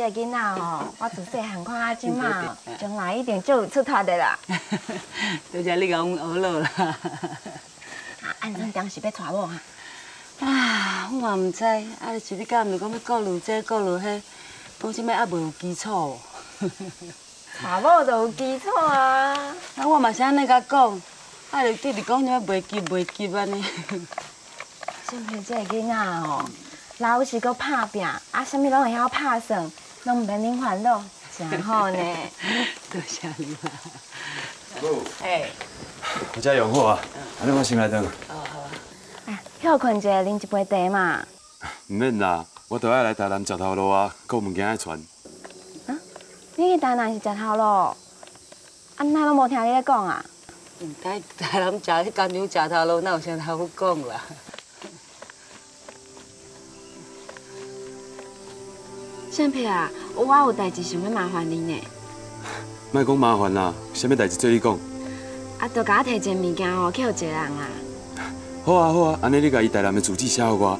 这个囡仔哦，我自细汉看啊，今嘛，将来一定就有出头的啦。多谢你甲阮学了啦。啊，安怎当时要娶某哈？啊，我嘛毋知，啊，是你敢毋是讲要顾虑这顾虑迄，讲啥物啊袂有基础哦。娶某就有基础啊。啊，我嘛是安尼甲讲，啊，就直直讲啥物袂急袂急安尼。相片这个囡仔哦，老是搁拍拼，啊，啥物拢会晓拍算，拢毋免恁烦恼，真好呢。多谢你啦。哎，我遮用好啊，安尼我先来等。哎，休困一下，啉一杯茶嘛。唔免啦，我都爱来台南石头路啊，搁有物件爱传。你去台南是食头路，啊，哪拢无听你咧讲啊？唔台台南食迄干牛食头路，哪有啥好讲啦？相片啊，我有代志想要麻烦你呢，莫讲麻烦啦，啥物代志做你讲？啊，就甲我提一件物件吼，去互一个人啊。好啊好啊，安尼你甲伊台南的住址写互我。啊，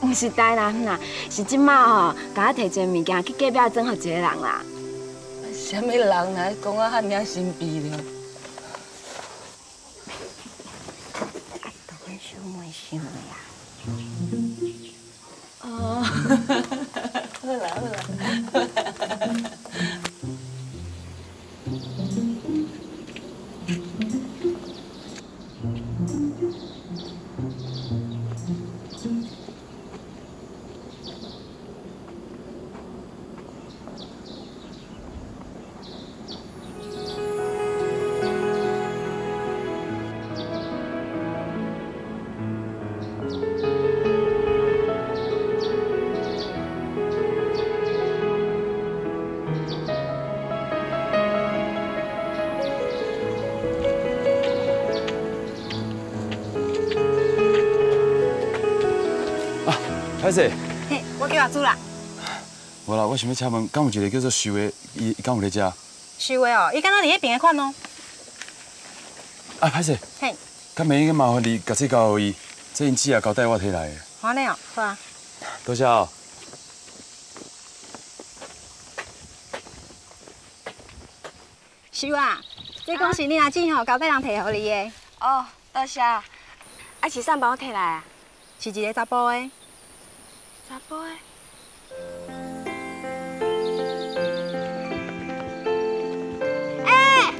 毋是台南啦，是即马哦，甲我提一件物件去隔壁装互一个人啦。啥物人啊？讲啊遐尔神秘了。都跟想妹想的啊。哦，嘿，我叫阿朱啦。无啦，我想要请问，敢有一个叫做徐的，伊伊敢有咧遮？徐伟哦，伊敢若伫迄边的款哦。啊，歹势，嘿，敢免个麻烦你，甲这交互伊，这因姊也交代我摕来的。好嘞哦，好啊。多谢哦。徐啊，这讲是你阿姊吼交代人摕互你的。哦，多谢。啊，是啥帮我摕来啊？是一个查甫的。查甫的。哎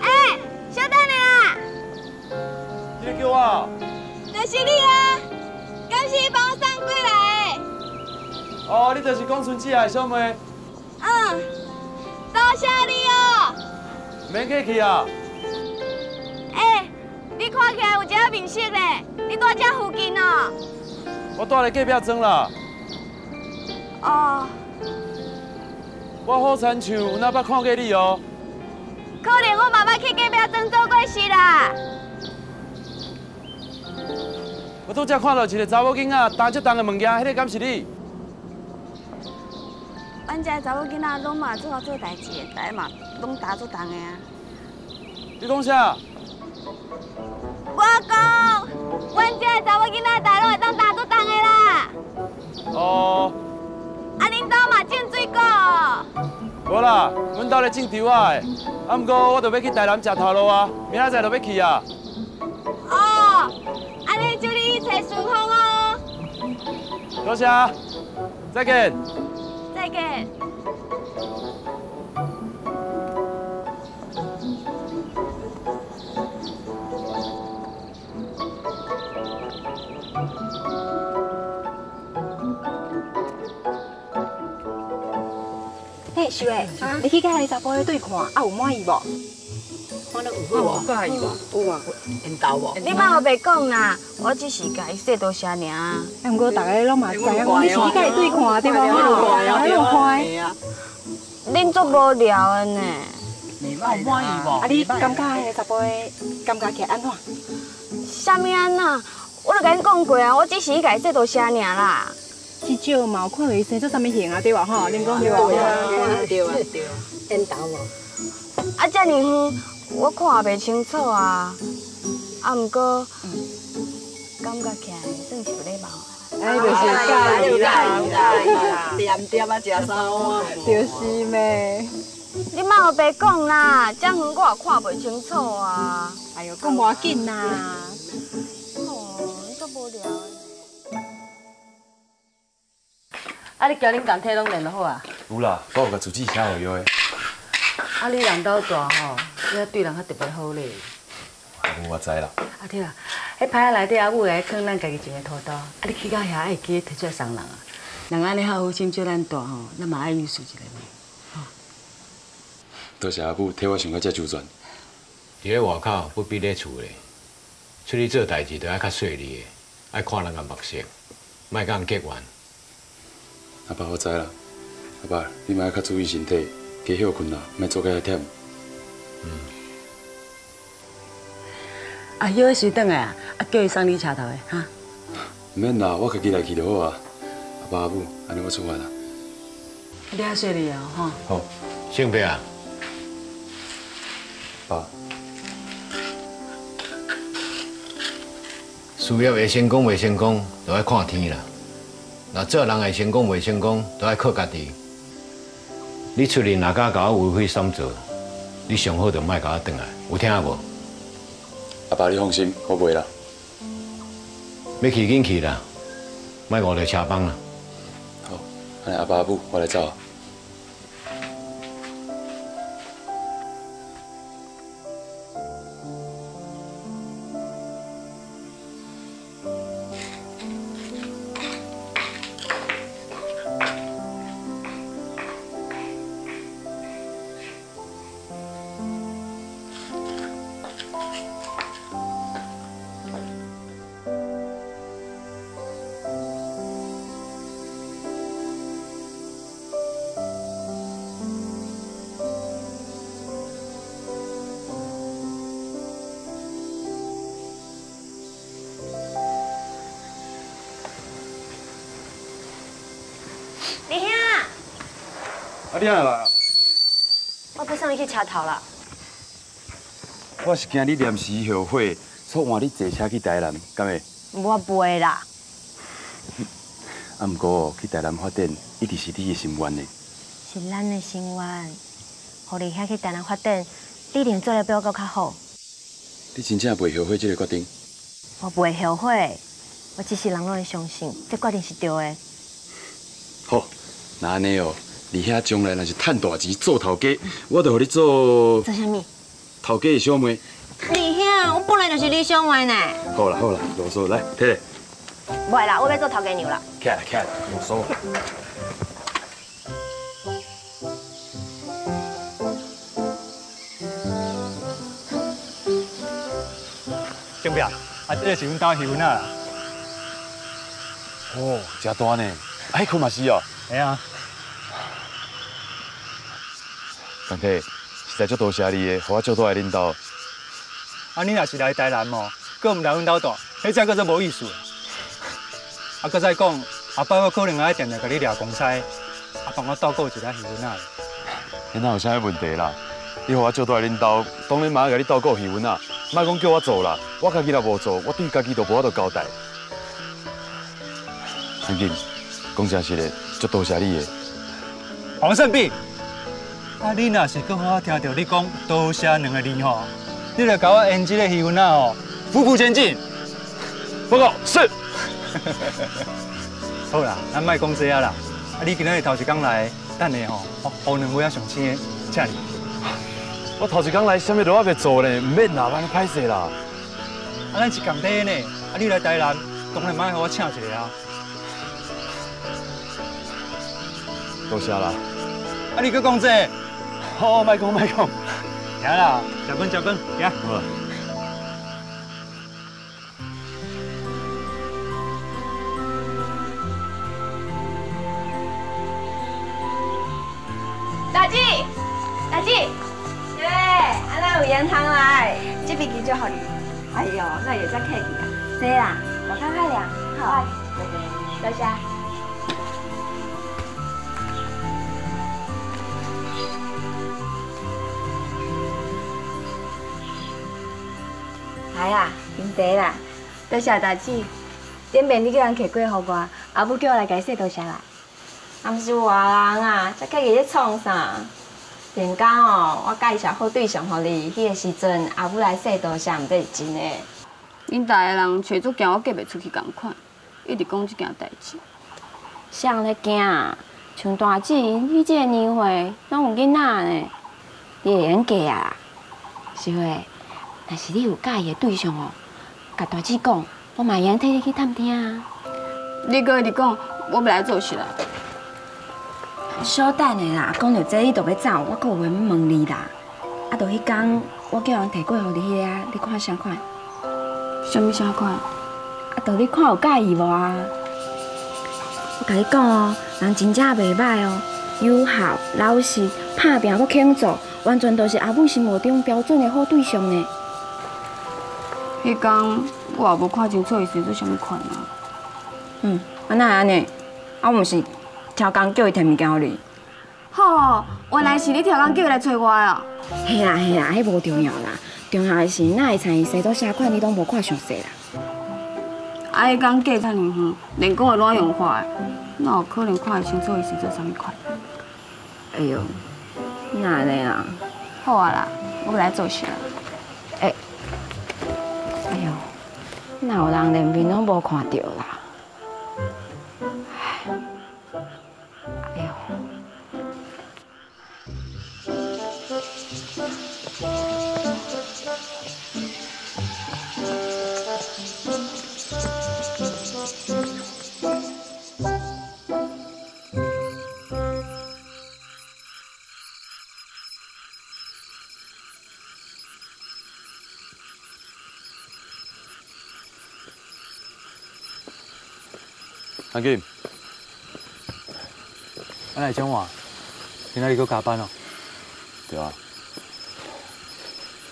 哎，小等下，你咧叫我？就是你啊！敢是你帮我送过来的？哦，你就是小妹，嗯，多谢你哦。免客气啊。面色咧？你住这附近哦？我住咧隔壁庄啦。哦，我好亲像有哪捌看过你哦。可能我妈妈去隔壁庄做过事啦。我拄则看到一个查某囡仔担足重的物件，迄个敢是你？阮这查某囡仔拢嘛做好做代志的，大家嘛拢担做重的啊。你讲啥？我讲，阮这查某囡仔大拢会当担做重的啦。哦，啊，恁兜嘛种水果哦？无啦，阮兜咧种稻啊的。啊，毋过我着要去台南食头路啊，明仔载就要去啊。哦，安尼祝你一切顺风哦。多谢，再见。再见。你去甲迄个查甫咧对看，啊有满意无？我那有好无？介意无？有啊，缘投无？你莫白讲啦，我只是甲伊说多些尔。啊，毋过大家拢嘛知你是去甲伊对看对无？啊，有看啊。恁足无聊的呢。有满意无？啊，你感觉迄个查甫的感觉起来安怎？啥物安那？我都甲你讲过啊，我只是去甲伊说多些尔啦。至少嘛我看到伊生做啥物型啊？对吧？吼，恁讲对吧？对啊，对啊，对啊，缘投无？啊，遮尔远，我看也袂清楚啊。啊，毋过，感觉起来算是有礼貌。哎，就是介意啦，点点啊，食三碗。就是咩？你莫白讲啦，遮远我也看袂清楚啊。哎呦，讲无要紧啦。哦，你足无聊啊，你交恁共体拢练得好啊？有啦，我有甲自己写合约的。啊，你人兜大吼，你对人较特别好咧。有我知啦。啊，对啦，迄牌仔内底啊，有会藏咱家己一个土豆，啊，你去到遐会记摕出来送人啊。人安尼好好心照咱大吼，咱嘛爱意思一下嘛。多谢阿母替我想到遮周全。伫咧外口不比咧厝咧，出去做代志都爱较细腻的，爱看人个目色，莫甲人结怨。阿爸我知啦，阿爸你莫较注意身体，加休困啦，莫做个遐忝。啊，休息转来啊，啊叫伊送你车头的哈。毋免啦，我家己来去就好啊。阿爸阿母，安尼我出发啦。你阿细腻哦，哈。好，性别啊，爸。事业会成功未成功，都要看天啦。那做人会成功未成功，都要靠家己。你出去若敢搞我为非三做，你上好就莫甲我回来，有听无？阿爸你放心，我袂啦。要去紧去啦，莫误着车班啦。好，阿爸阿母，我来走我要送你去车头啦。我是惊你临时后悔，错换你坐车去台南，敢会？我不会啦。啊，毋过去台南发展一直是你的心愿呢。是咱的心愿，互你遐去台南发展，你一定做得比我搁较好。你真正袂后悔这个决定？我不会后悔，我只是人拢会相信，这决定是对的。好，那安尼哦，你遐将来若是趁大钱做头家，我就互你做做啥物？头家的小妹。你遐，我本来就是你小妹呢。好啦好啦，啰嗦来，摕来。袂啦，我要做头家娘啦。起来起来，啰嗦。正表，啊，这个是阮家鱼粉啊。哦，真大呢，哎，可嘛是哦。哎啊。江体，实在足多谢你的，互我足多的领导。啊，你若是来台南哦，搁唔来阮兜住，迄只搁做无意思。啊，搁再讲，阿伯我可能爱定定甲你掠公差，啊，帮我倒顾一下鱼粉啊。那哪有啥问题啦？你互我足多的领导，当然马上甲你倒顾鱼粉啊。莫讲叫我做啦，我家己若无做，我对家己都无法度交代。陈金，讲真实的，足多谢你的。黄胜碧，啊，你若是搁我听到你讲多谢两个字吼，你就甲我演这个戏份啊吼，步步前进。报告是。好啦，咱莫讲这啊啦，啊，你今日头一天来，等下吼，我湖南话上青的，请你。我头一天来，啥物都还袂做呢，唔免啦，安尼歹势啦。啊，咱是共地呢，啊，你来台南，当然莫给我请一个啊。多谢啦。啊，你搁讲这？好，莫讲莫讲。行啦，食饭食饭，行。好。大姐，大姐，对，阿那有盐汤来，这笔记就好你。哎呦，那也在客气啊。对啦，我看看俩。好，多谢。来啊，饮茶啦！多谢大姐，顶面你叫人客过给我，阿母叫我来解释多谢啦。啊，毋是外人啊，这客气咧创啥？连讲哦，我介绍好对象互你，迄个时阵阿母来说多谢，毋得是真的。恁大个人找足惊我嫁袂出去共款，一直讲即件代志。谁咧惊？像大姐，你即个年岁拢有囡仔呢，你会用嫁啊？是会。若是你有介意的对象哦，甲大姐讲，我嘛会用替你去探听啊。你搁一直讲，我不来做事啦。稍等下啦，讲到这你就要走，我搁有话要问你啦。啊，就迄天我叫人提过互你迄个，你看啥款？什么啥款？啊，就你看有介意无啊？我甲你讲哦，人真正袂歹哦，友好、老实、拍拼搁肯做，完全都是阿母心目中标准的好对象呢。迄天我也无看清楚伊是做啥物款啊。嗯，啊那安尼？啊，我毋是超工叫伊摕物件互你。好，原来是你超工叫伊来找我哦。嘿啦嘿啦，迄无重要啦，重要的是哪会猜伊洗到啥款，你拢无看详细啦。啊，迄天隔遮尔远，连讲会怎用法的，哪有可能看会清楚伊是做啥物款？哎呦，哪安尼啊？好啊啦，我要来做事啦。哎，哪有人连面拢无看到啦？阿金，啊来讲话，今仔日搁加班哦。对啊。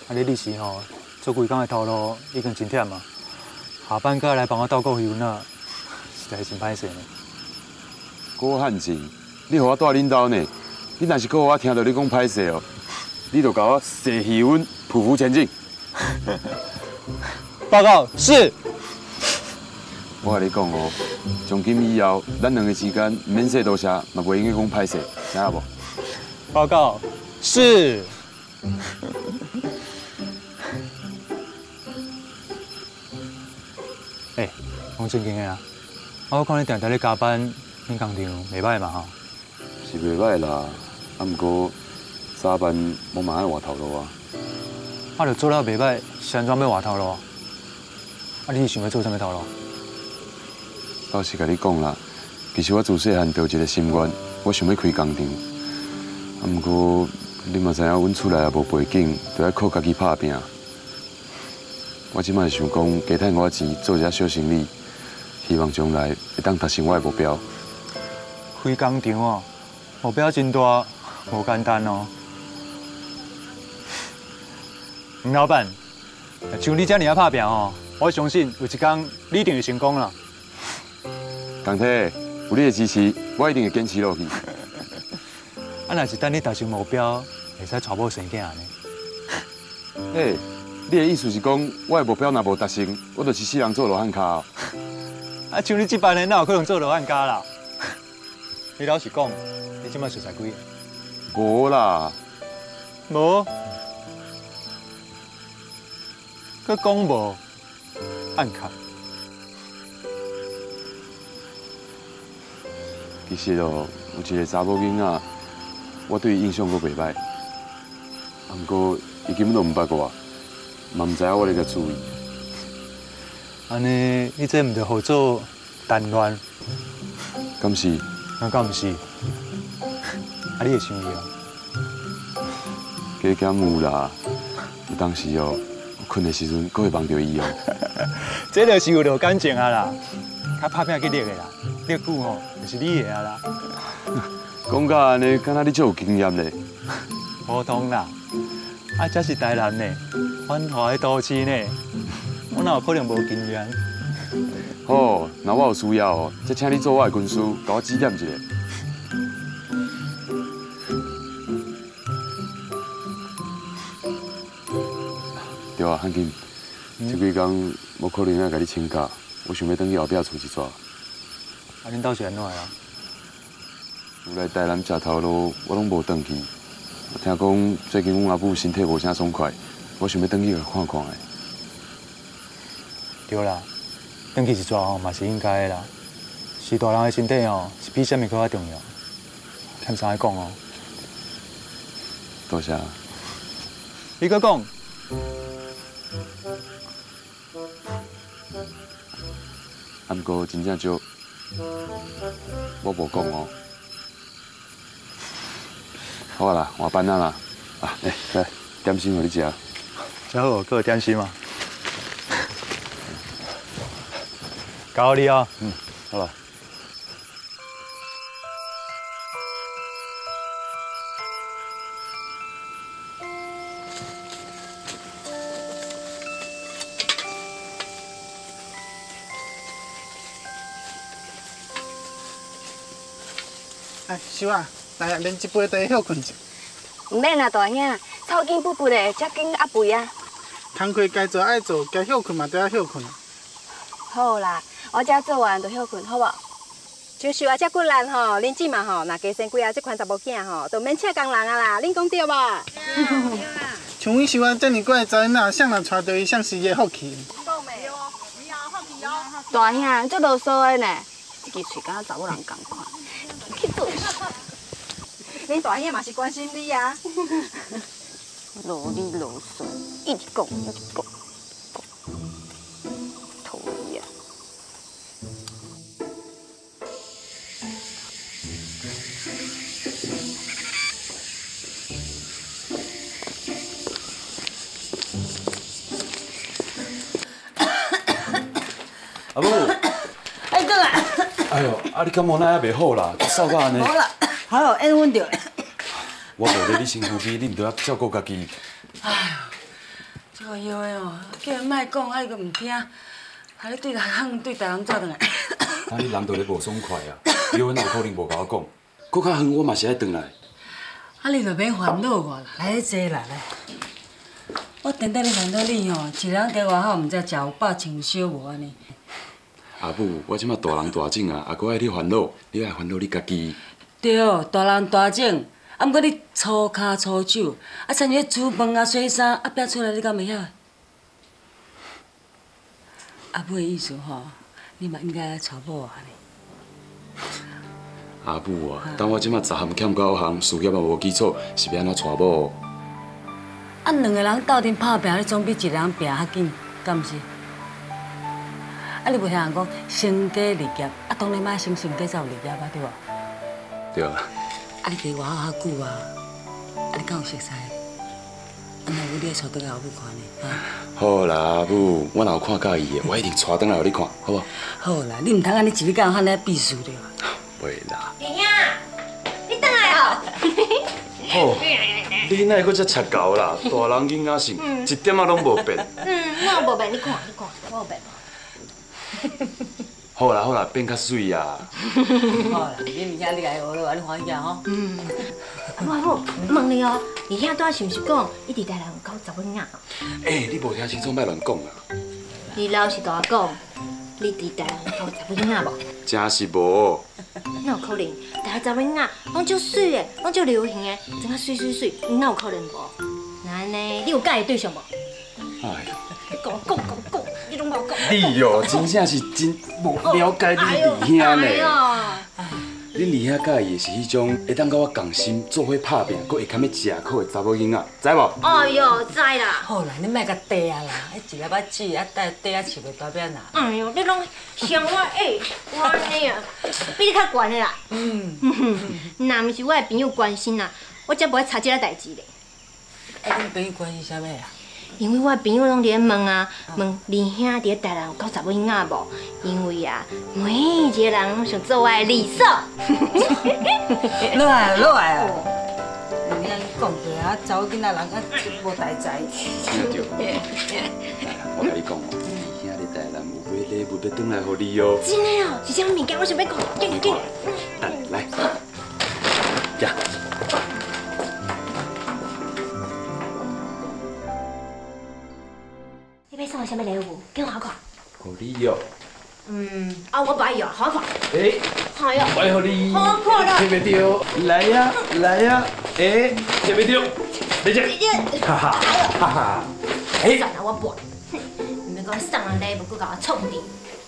啊，你日时吼做规工的头路已经真忝啊，下班搁来帮我倒顾鱼呢，实在是真歹势呢。郭汉进，你和我带领导呢？你若是搁我听到你讲歹势哦，你就甲我洗鱼温，匍匐前进。报告是。我甲你讲哦，从今以后，咱两个之间免说多谢，嘛袂用讲歹势，听下无？报告是。哎，讲正经的啊，我看你定定咧加班，恁工厂袂歹嘛吼？是袂歹啦，啊毋过加班我嘛爱换头路啊。啊，着做了袂歹，是安怎要换头路？啊，你是想要做啥物头路？老实甲你讲啦，其实我自细汉就一个心愿，我想要开工厂。啊，毋过你嘛知影，阮厝内也无背景，就要靠家己打拼。我即摆想讲加趁我钱做一下小生意，希望将来会当达成我的目标。开工厂哦，目标真大，无简单哦。吴老板，像你这样啊拍拼哦，我相信有一天你一定会成功啦。江太，有你的支持，我一定会坚持落去。啊，若是等你达成目标，会使娶某生囝呢？诶，你的意思是讲，我的目标若无达成，我就是死人做罗汉卡。啊，像你这班人，哪有可能做罗汉卡啦？你老实讲，你即摆熟识几？无啦，无。佮讲无，暗卡。其实哦，有一个查某囡仔，我对伊印象阁袂歹，不过伊根本都唔捌我，嘛唔知影我咧个注意。安尼，你这毋着好做单恋？敢是？那敢毋是？啊，你会想伊哦？加减有啦，有当时哦。困的时阵，阁会梦到伊哦。这就是有着感情啊啦，较拍拼去练的啦，练久吼就是你的啊啦。讲到安尼，敢若你就有经验嘞。普通啦，啊，这是台南的，繁华的都市呢，我哪有可能无经验？好，那我有需要哦，再请你做我的军师，给我指点一下。对啊，汉金，这几天无可能要，甲你请假，我想要等去后壁厝一撮。啊，恁到时安怎啊？有来台南食头路，我拢无转去。我听讲最近阮阿母身体无啥爽快，我想要转去去看看的。对啦，转去一逝吼嘛是应该的啦。是大人的身体哦，是比啥物搁较重要。欠啥来讲哦？多谢。你搁讲。啊，不过真正就我无讲哦。好啦，换班啦啦。啊，来来，点心互你食。真好，搁有点心吗。搞你哦。嗯，好了。哎，秀啊，来免一杯茶休困者。唔免啊，大兄，草紧不不的，才紧压肥啊。工课该做爱做，该休困嘛都要休困。好啦，我这做完就休困，好不？就秀啊，这骨力吼，恁姊嘛吼，若加生几啊，这款查某囝吼，都免请工人啊啦，恁讲对吧？对啊。像阮秀啊，这么过查囡仔，谁人带到伊，像是伊的福气。大兄，这啰嗦的呢，一支嘴敢查某人共。恁大兄嘛是关心你啊。啰里啰嗦，一直讲一直讲，讨厌。阿母。哎，过来。哎呦，啊你感冒那也袂好啦？瘦到安尼。好啦，好有缘分着。我无伫你身躯边，你毋着要照顾家己。哎呦，这个药的哦，叫伊莫讲，啊伊阁毋听，害你对内行对大人走转来。啊你人都咧无爽快啊，药哪有可能无甲我讲？搁较远我嘛是爱转来。啊你着免烦恼我啦，来坐啦来。我等等咧烦恼你吼，一人在外口，毋知食有饱穿少无安尼。阿母，我即马大人大种啊，也搁爱你烦恼，你爱烦恼你家己。对，大人大种，啊，毋过你粗骹粗手，啊，参与煮饭啊、洗衫，啊，拼出来你敢袂晓？阿母的意思吼，你嘛应该娶某啊呢。阿母啊，等我即马十项欠九项，事业也无基础，是要安怎娶某？啊，两个人斗阵拍拼，你总比一个人拼较紧，敢毋是？啊，你无听人讲成家立业，啊，当然嘛先成家才有立业啊，对无？对啊。啊，你伫外口较久啊，啊，你敢有熟悉？啊，那有你带倒来后母看呢？哈，好啦，阿母，我若有看介意的，我一定带转来给你看，好不好？好啦，你唔通安尼一日到晚喊你秘书着。袂啦。弟兄，你倒来哦。哦，你哪会搁遮赤狗啦？大人囡仔是，一点仔拢无变。嗯，那无变，你看，你看，我有变。好啦好啦，变较水啊。好啦，你明仔你来学了，安尼欢喜啊吼。嗯。阿母，问你哦，你遐拄是毋是讲一直台南有搞查某囝？哎，你无听清楚，莫乱讲啊。你老实甲我讲，你伫台南有搞查某囝无？真是无。那有可能？台南查某囝拢足水的，拢足流行的，真啊水水水，那有可能无？那安尼，你有介意对象无？哎你哟，真正是真无了解你二兄呢。恁二兄介意的是迄种会当甲我共心、做伙拍拼，搁会堪要食苦的查某囡仔，知无？哎呦，知啦。好啦，你莫甲地啊啦，迄一粒仔籽啊，带地啊饲袂大变啦。哎呦，你拢像我哎，我安尼啊，比你较悬的啦。嗯。若毋是我的朋友关心啦，我才不会插即个代志咧。啊，你朋友关心啥物啊？因为我的朋友拢伫咧问啊，问二兄伫台南有搞查某囡仔无？因为啊，每一个人拢想做我的李嫂。落来落来啊！你安尼讲过啊，查某囡仔人啊无代志。听着。我甲你讲哦，二兄伫台南有买礼物要转来互你哦。真的哦，是啥物件？我想要讲，紧紧。来，呀。你要送我啥物礼物？给我看看。互你哟。嗯，啊，我不爱要，好看。哎，哎呀，我互你。好看啦。摕袂着，来呀来呀，哎，摕袂着，来这。哈哈哈哈。哎，算了，我不。你们给我送人礼物，搁甲我冲你，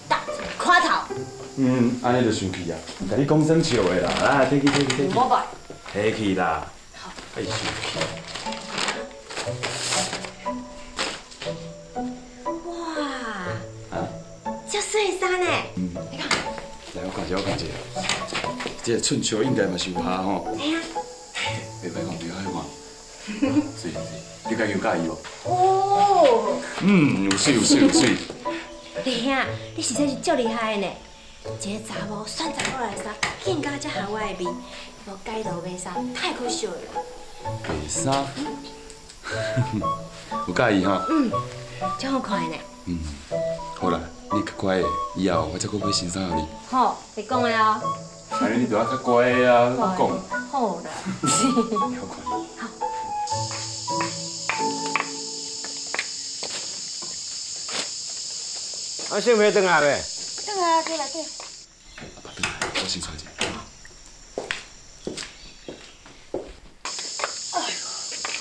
打垮头。嗯，安尼就生气啊！甲你讲声笑的啦，来，摕去摕去摕去。我不。摕去啦。好。哎，生气。叫水衫呢？嗯。你看。来，我看一下，我看一下。这个寸球应该嘛是有下吼。哎呀。袂歹看，袂歹看。水水，你家有介意无？哦。嗯，有水有水有水。弟兄，你实在是足厉害的呢！一个查某选查某来衫，竟然遮合我的味，无改头买衫，太可惜了。买衫？有介意哈？嗯，真好看的呢。嗯，好啦，你较乖的，以后我再去买新衫互你。好，你讲的哦。安尼你就要较乖啊，讲。好啦。好。啊，先别等下呗。等下，过来过。爸，等下，我先出去。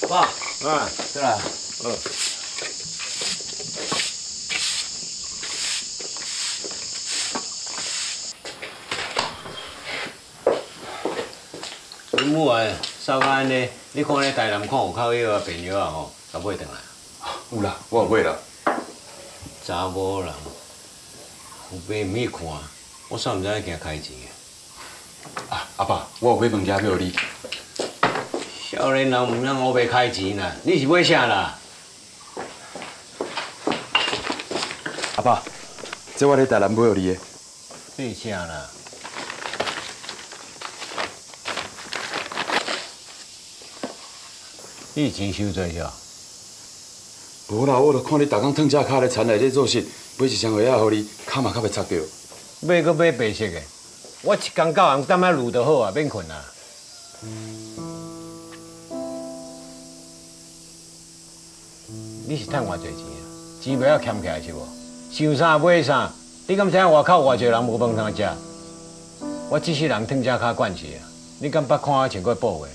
爸，啊，进来。嗯。母啊，稍安尼，你看咧台南看有靠迄个朋友啊吼，甲买转来。有啦，我有买啦。查某人有买唔去看，我煞唔知影惊开钱的。啊，阿爸，我有买物件要互你。少年人唔通乌白开钱啦，你是买啥啦？阿爸，这我咧台南买互你的。买啥啦？你钱收多少？无啦，我著看你逐工躺只脚咧田内底做事，买一双鞋仔互你，脚嘛较袂擦着。买搁买白色的，我一工到晚踮遐撸就好啊，免困啊。你是趁偌济钱啊？钱袂晓欠起来是无？想啥买啥？你敢知影外口偌济人无饭通食？我这世人躺只脚惯势啊！你敢捌看我穿过布的？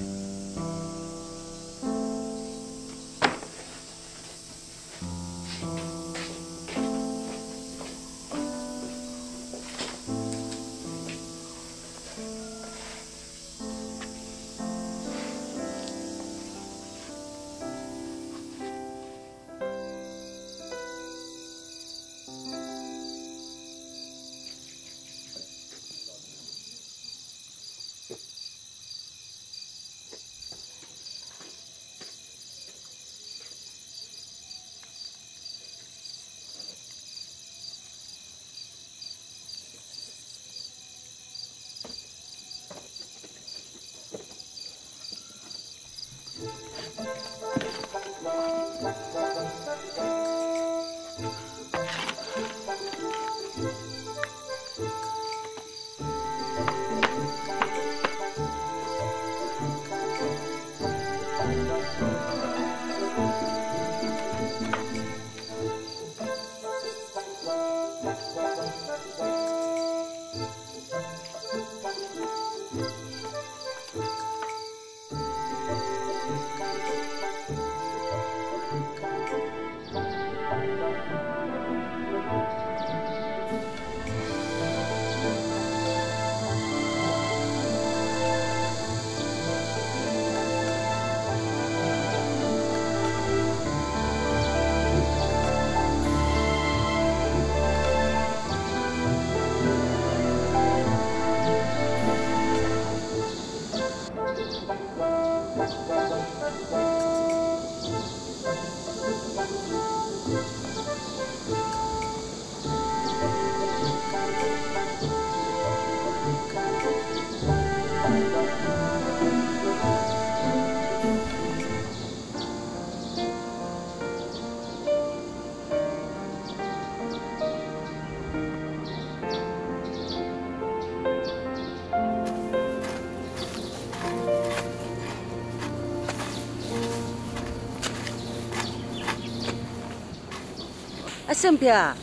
啊，盛平，啊，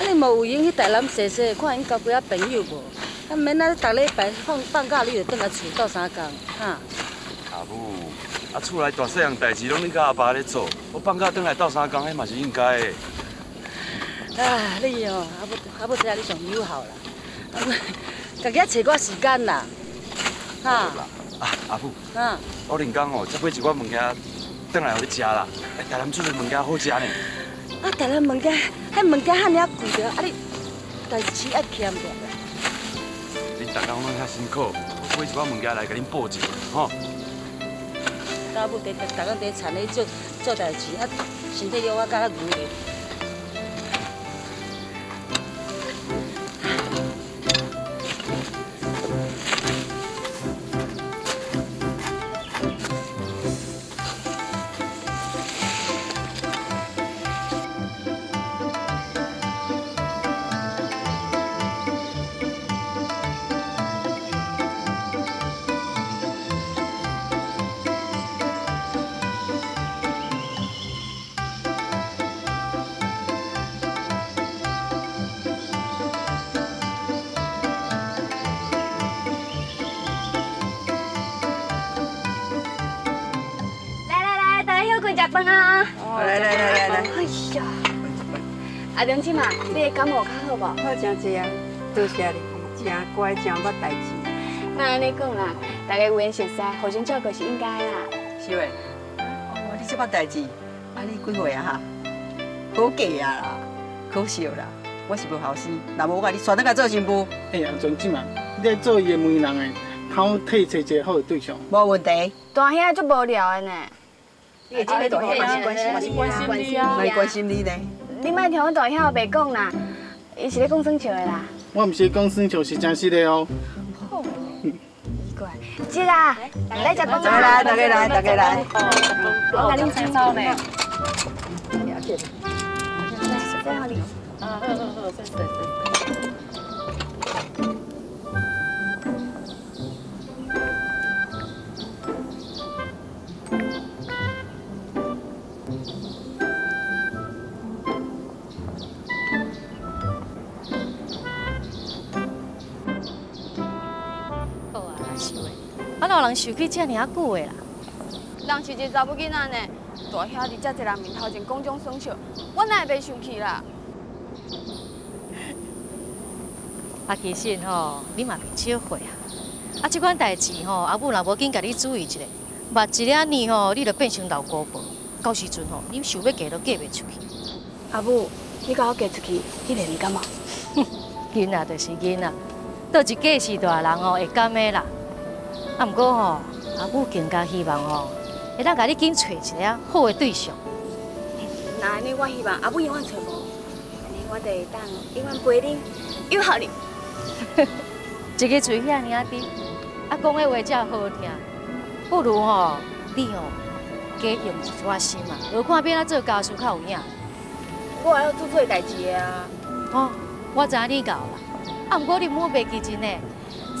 你无有闲去台南踅踅，看因交几啊朋友无？啊，免啊，逐礼拜放放假你就倒来厝斗三工，哈？阿母，啊，厝内大细项代志拢你甲阿爸咧做，我放假倒来斗三工，迄嘛是应该的。啊，你哦，阿母阿母知影你上友好啦，啊，家己啊找我时间啦，哈？啊，阿母，啊，我连讲哦，再买一寡物件倒来互你食啦。哎，台南出的物件好食呢。啊，逐个物件，迄物件遐尔贵着，啊你代志爱欠着。恁逐工拢遐辛苦，我买一包物件来甲恁报一下，吼。阿母第逐工伫田里做做代志，啊，身体弱啊，甲较牛咧。来来来来来，哎呀，阿良姐嘛，你的感冒较好无？好真济啊，多谢你，真乖，真捌代志。那安尼讲啦，大家有缘熟识，互相照顾是应该啦。是喂，哦，你这捌代志，啊你几岁啊哈？好嫁啊啦，可惜啦，我是无后生，若无我甲你选得甲做新妇，哎呀，庄姐嘛，你来做伊的媒人的，通替找一个好的对象。无问题。大兄足无聊的呢。你的这个大兄嘛是关心，嘛是关心你，嘛是关心你呢。你莫听我大兄白讲啦，伊是咧讲生笑的啦。我毋是讲生笑，是真实的哦。好奇怪，姐啊，来食饭来来，大家来，大家来。我甲恁请走呢。再好你。啊，好好好，哪有人受气遮尔啊久的啦？人是一个查某囡仔呢，大兄伫遮侪人面头前讲种生笑，我哪会袂生气啦？啊，其实吼，你嘛袂少岁啊。啊，即款代志吼，阿母若无紧甲你注意一下，目一两年吼，你就变成老姑婆。到时阵吼，你想要嫁都嫁袂出去。阿母，你甲我嫁出去，你会唔感冒？囡仔就是囡仔，倒一嫁是大人吼会甘的啦。啊，毋过吼，阿母更加希望吼，会当甲你紧找一个好的对象。那安尼，我希望阿母永远找无，安尼我就会当永远陪你，又好你。一个嘴遐尔甜，啊讲的话才好听，不如吼你吼加用一撮心嘛，何看变啊做家事较有影。我还要做错代志的啊！哦，我知影你搞啦，啊毋过你莫袂记真呢，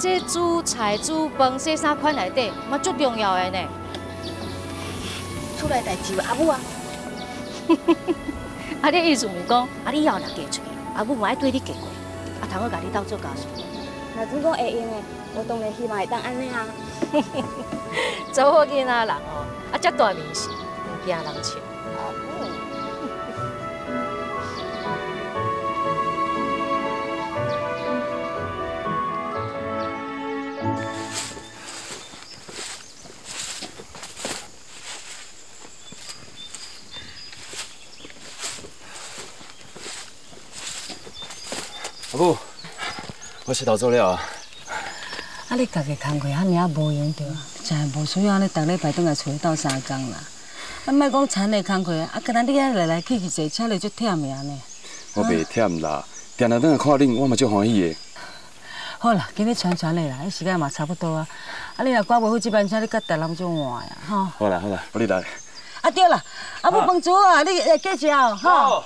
这煮菜、煮饭、洗衫款内底嘛足重要的呢。厝内代志阿母啊，啊，你意思是讲，啊你要若嫁出去，阿母嘛爱对你嫁过，啊通好甲你斗做家事。若如果会用的，我当然希望会当安尼啊。做好囡仔人哦，啊遮大面是，唔惊人笑。母，我洗头做了啊。啊，你家己工课遐尔啊无闲着，真系无需要安尼逐礼拜倒来厝斗三工啦。啊，莫讲田的工课，啊，今仔日遐来来去去坐车，你足忝的安尼。我袂忝啦，定定等下看恁，我嘛足欢喜的。好啦，今日传传的啦，迄时间嘛差不多啊。啊，你若赶袂赴这班车，你甲台南就换呀，吼。好啦好啦，我你来。啊对啦，啊不饭煮啊，你会记食哦，吼。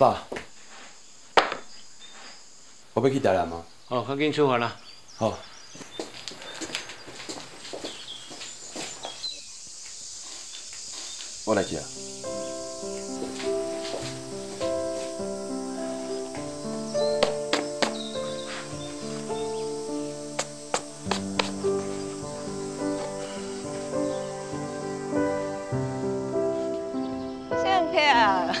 爸，我要去台南吗？哦，赶紧出发啦！好。我来去啊。相片，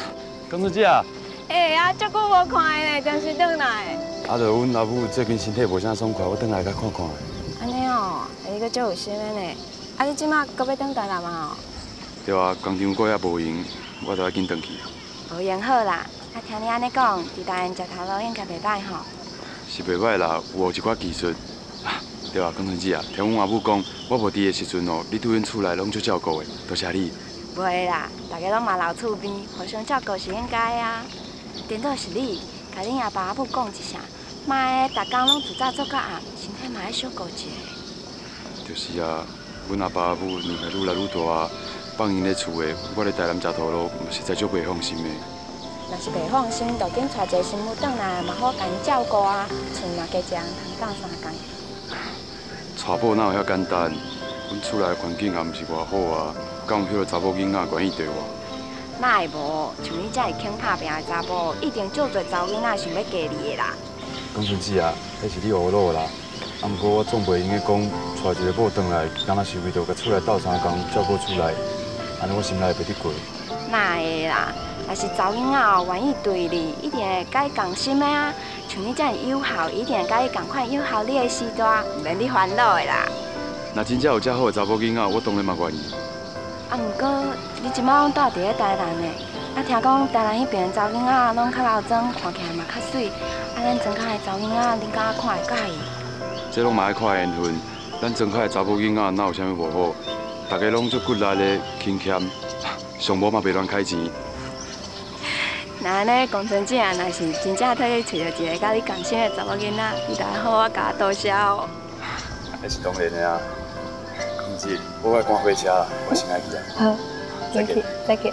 公子姐啊，哎啊，足久无看的呢，真是转来。啊，着阮阿母最近身体无啥爽快，我转来甲看看。安尼哦，你个足有心的呢。啊，你即马搁要转台南嘛？对啊，工厂过也无闲，我就要紧转去。无闲好啦，啊，听你安尼讲，伫台南食头路应该袂歹吼。是袂歹啦，有学一寡技术。啊，对啊，公子姐啊，听阮阿母讲，我无伫的时阵哦，你对阮厝内拢足照顾的，多谢你。袂啦，大家拢嘛老厝边，互相照顾是应该啊。颠倒是你，甲恁阿爸阿母讲一声，妈的，逐工拢自早做到暗，身体嘛爱小顾一。就是啊，阮阿爸阿母年纪愈来愈大啊，放因咧厝的，我咧台南食土路，实在足袂放心的。若是袂放心，就紧带一个媳妇转来，嘛好甲因照顾啊，厝嘛加一人通当三工。娶某哪有遐简单？阮厝内环境也毋是偌好啊，敢有迄个查某囡仔愿意对我？哪会无？像你遮会肯拍拼的查甫，一定足侪查某囡仔想要嫁你的啦。公孙子啊，迄是你学落啦。啊，毋过我总袂用个讲，带一个某转来，敢若是为着甲厝内斗三工，照顾厝内，安尼我心内会袂得过。哪会啦？若是查某囡仔，愿意对你，一定会甲伊共心的啊。像你这样友好，一定会甲伊共款友好你的时段，毋免你烦恼的啦。若真正有遮好的查某囡仔，我当然嘛愿意。啊，毋过你即摆拢住伫咧台南的，啊，听讲台南迄边的查某囡仔拢较老庄，看起来嘛较水。啊，咱庄卡的查某囡仔，你敢看会介意？这拢嘛爱看缘分，咱庄卡的查某囡仔哪有啥物无好？大家拢足骨力的，勤俭，上无嘛袂乱开钱。那安尼，公孙姐啊，若是真正特意找到一个甲你共性的查某囡仔，你就好我甲多谢哦。那是当然的啊。公子，我爱赶火车啦，我先爱去啊。好，再见，再见。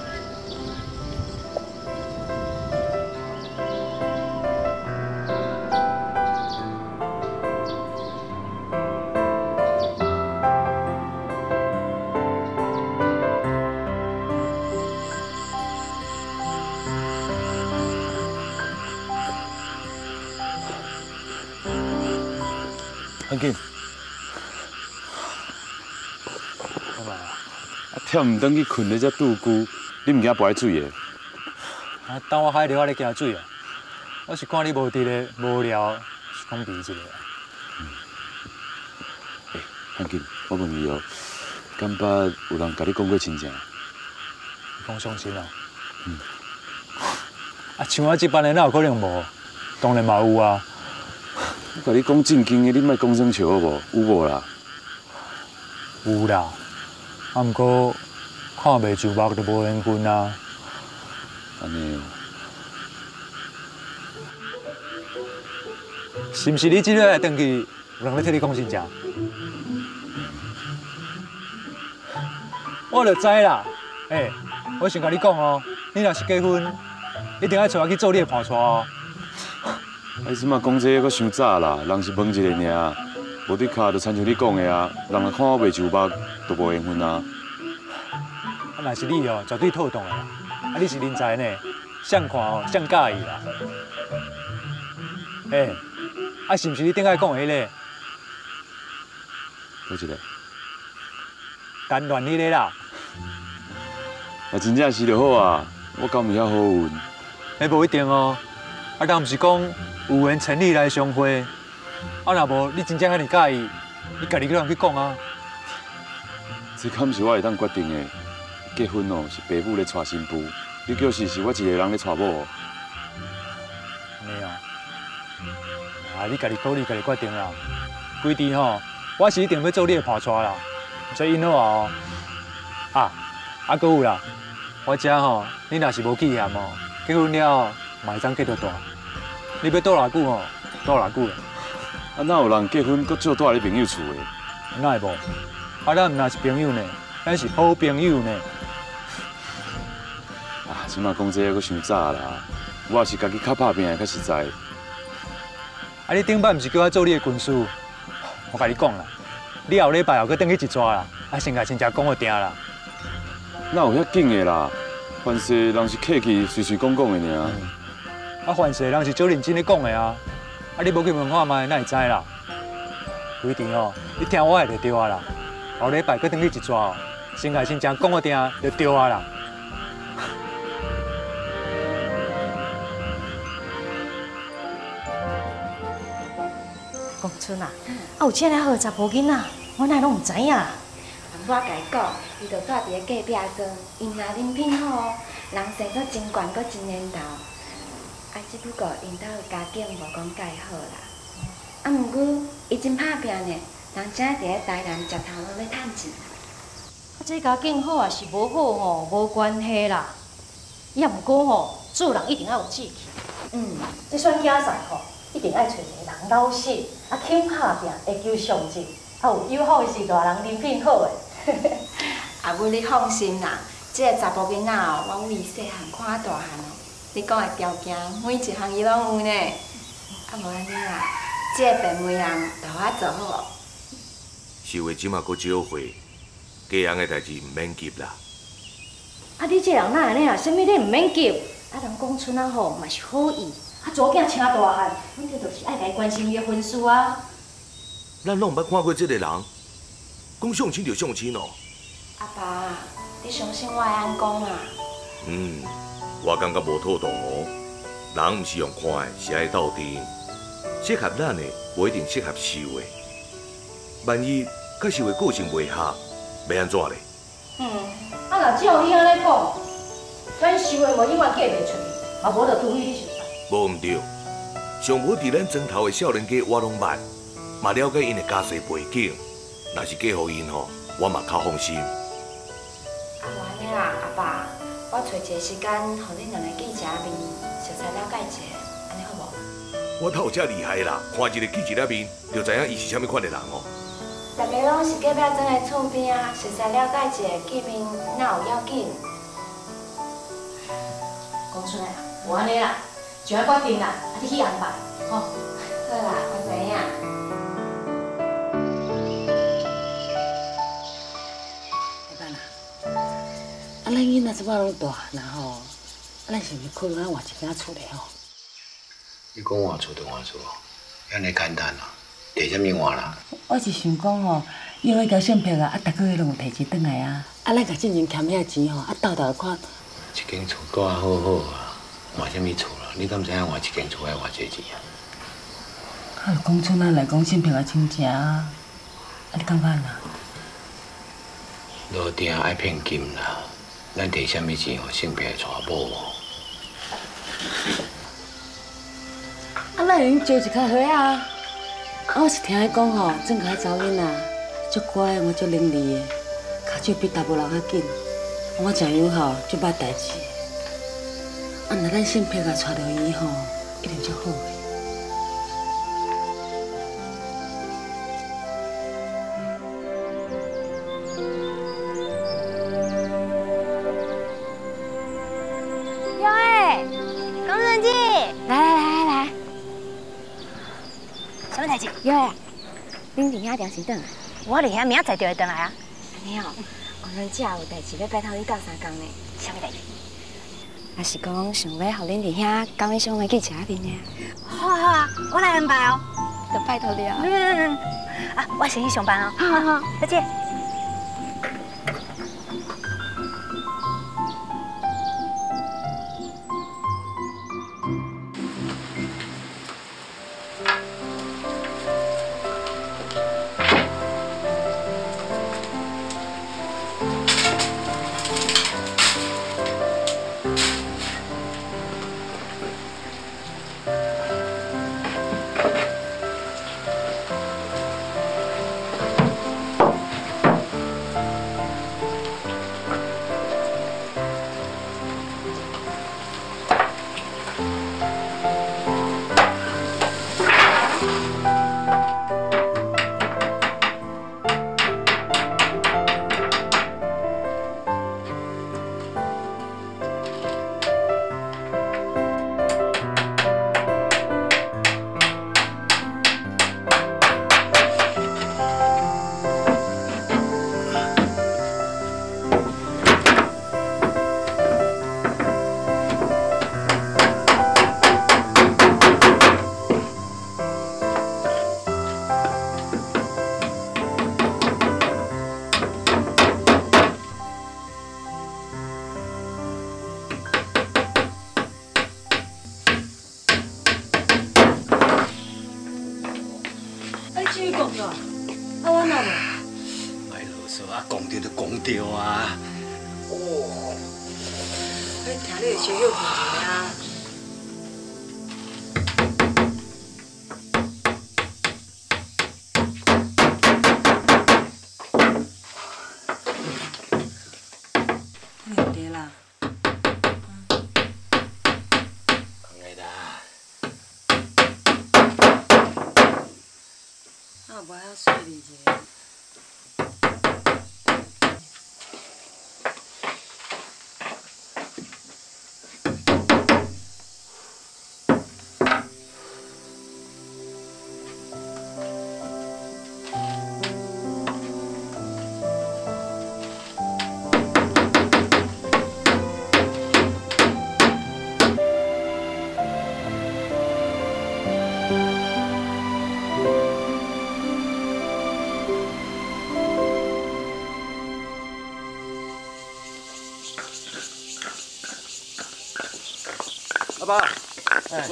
啊，忝唔转去困咧，才拄久，你唔惊跋水的？啊，当我海里我咧惊水啊！我是看你无伫咧，无聊，是讲比一个。诶，很紧，我问你哦，敢捌有人甲你讲过亲情？你讲相亲哦。嗯。啊，像我这般的哪有可能无？当然嘛有啊。我甲你讲正经的，你莫讲生笑好无？有无啦？有啦，啊，毋过看袂就目就无缘分啊。安尼哦。是毋是你即日来登记，有人咧替你讲真正？我就知啦。诶，我想甲你讲哦，你若是结婚，一定要找我去做你的伴娶哦。哎，即马讲这个阁伤早啦，人是问一个尔，无对卡就亲像你讲的啊，人若看我袂就目，就无缘分啊。啊，若是你哦，绝对妥当的啦。啊，你是人才呢，相看哦，相介意啦。诶，啊，是毋是你顶下讲的迄个？倒一个。单恋迄个啦。啊，真正是就好啊，我敢毋遐好运？诶，无一定哦。啊，但毋是讲有缘千里来相会。啊，若无你真正遐尼介意，你家己去人去讲啊。这敢是我会当决定的。结婚哦，是爸母咧娶新妇，你叫是是我一个人咧娶某。没有。啊，你家己考虑，家己决定啦。规定吼，我是一定要做你的伴娶啦。所以因好哦。啊，啊，搁有啦。我遮吼，你若是无忌嫌哦，结婚了嘛会当继续住。你要住偌久哦？住偌久？啊，哪有人结婚搁借住你朋友厝的？哪会无？啊，咱毋那是朋友呢，咱是好朋友呢。啊，即马讲这个搁伤早啦。我也是家己较拍拼的较实在。啊，你顶摆毋是叫我做你的军师？我甲你讲啦，你后礼拜又搁转去一抓啦，啊，先甲亲戚讲我定啦。哪有遐紧的啦？凡事人是客气，随随讲讲的尔。啊，凡事人是照认真咧讲的啊，啊，你无去问看卖，哪会知啦？规定哦，你听我的就对啊啦。后礼拜搁转去一抓哦，先甲亲戚讲我定就对啊啦。公村啊，啊有这个好查甫囡仔，我哪拢唔知影。我甲伊讲，伊就住伫咧隔壁庄，因阿人品好，人生阁真悬，阁真缘投。啊，只不过因兜家境无讲介好啦。啊，毋过伊真拍拼呢，人正伫咧台南食头路要趁钱。啊，这家境好也是无好吼，无关系啦。也毋过吼，做人一定要有志气。嗯，这算囝婿吼，一定爱找一个人老实，啊肯拍拼，会求上进，啊有友好是大人，人品好的。阿母，你放心啦，这个查甫囡仔哦，我为细汉看大汉哦。你讲的条件，每一项伊拢有呢。啊无安尼啦，这个病媒人都我做好。是为即嘛搁少岁，家人的代志毋免急啦。啊，你这人哪安尼啊？啥物你毋免急？啊，人讲春仔吼嘛是好意，啊，查囝请大汉，阮这就是爱来关心伊的婚事啊。咱拢毋捌看过这个人，讲相亲就相亲哦。阿爸，你相信我会安讲啊？嗯，我感觉无妥当哦。人毋是用看的，是爱斗阵。适合咱的，不一定适合收的。万一假是为个性袂合，要安怎咧？嗯，啊，若照你安尼讲，咱收的无永远嫁袂出去，啊无就拄你你。无毋对，上无伫咱庄头的少年家我拢捌，嘛了解因的家世背景。若是嫁互因吼，我嘛较放心。啊，无安尼啦，阿爸，我找一个时间，互恁两个见一下面，熟悉了解一下，安尼好无？我头有遮厉害啦，看一个见一了面，就知影伊是啥物款的人哦。大家拢是隔壁庄的厝边啊，熟悉了解一下，见面哪有要紧？讲出来啦，无安尼啦，就要决定啦，啊，你去安排，吼。好啦，我知影。啊，咱囡仔即摆拢大汉啊吼，啊，咱是毋是可能啊换一间厝咧吼？你讲换厝就换厝，遐尼简单啊？摕啥物换啦？我是想讲吼，因为交相片啊，啊，逐个月拢有摕钱转来啊，啊，咱甲进前欠遐钱吼，啊，斗斗看。一间厝住啊好好啊，换啥物厝啦？你敢知影换一间厝要偌济钱啊？啊，讲出咱来讲相片啊，亲情啊，啊，你感觉哪？路定爱骗金啦。咱摕啥物钱互性别娶某？啊，咱用招一较好啊！啊，我是听伊讲吼，正个查某囡仔足乖，我足伶俐的，脚手比大部人较紧。我真友好，足捌代志。啊，若咱性别啊娶到伊吼，一定足好的。有诶，公主姐，来来来来来，什么恁伫遐定时转来？我伫遐明仔载就会转来啊。安尼哦，公主姐有代志要拜托你斗三工呢。什么代志？也是讲想要互恁弟兄讲一声话去吃面呢。好啊好啊，我来安排哦。就拜托你啊。嗯嗯嗯。啊，我先去上班哦。好好好，再见。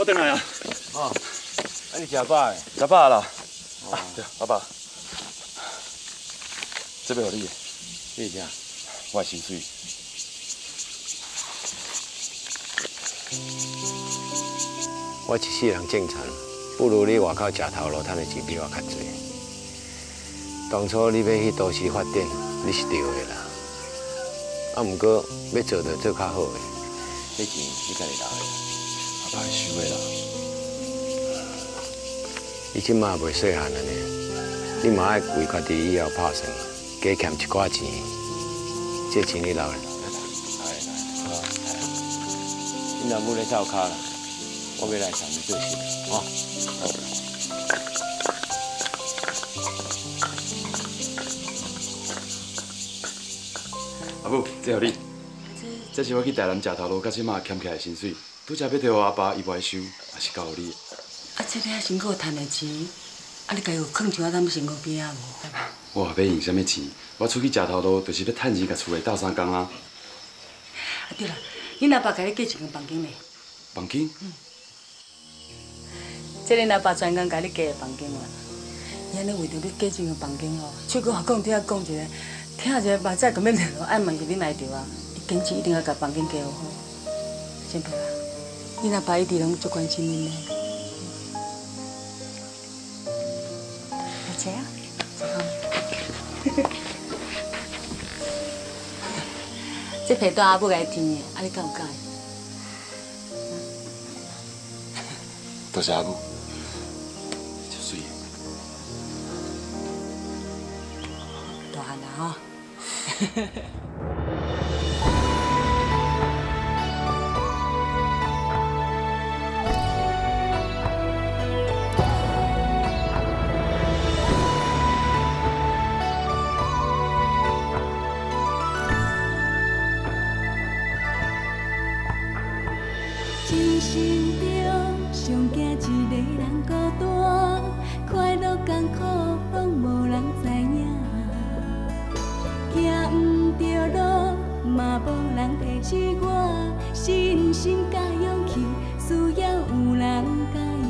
我回来啊！哦，啊你食饱诶？食饱啦。啊，对，阿爸，这边给你，谢谢。我薪水。我一世人正常，不如你外口食头路，赚的钱比我较多。当初你要去都市发展，你是对的啦。啊，不过要做的做较好的，那钱你家己留的。阿爸收的啦，你即马袂细汉了呢，你嘛爱为家己以后打算，加欠一寡钱，这钱你留来。来来，好，你若母咧照卡啦，我要来上你做事，哦。阿母，这互你，这是我去台南食头路，到即马欠起来薪水。拄则要替我阿爸伊不爱收，也是交你。啊，这个辛苦赚的钱，啊，你家有藏像我咱辛苦边啊无？我要用什么钱？我出去食头路，就是要趁钱，甲厝内斗三工啊。啊对啦，恁阿爸甲你计一间房间没？房间？嗯。这恁阿爸专工甲你计的房间嘛？伊安尼为着你计一间房间哦，手搁讲听讲一个，听一个目仔咁要热，爱问是恁来着啊？伊坚持一定要甲房间计好好，先陪啦。你阿爸一直拢足关心恁的。来坐啊，这被单阿母来填的，啊你敢有介意？多谢阿母，就水。大汉啦吼。嘛无人提起，我信心甲勇气需要有人。